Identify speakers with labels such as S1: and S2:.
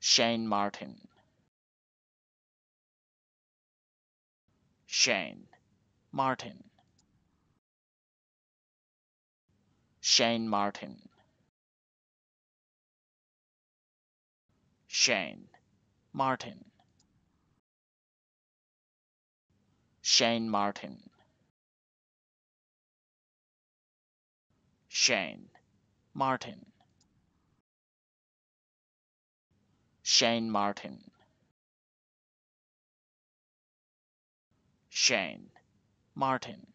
S1: Shane Martin. Shane Martin. Shane Martin. Shane Martin. Shane Martin. Shane Martin Shane Martin. Shane Martin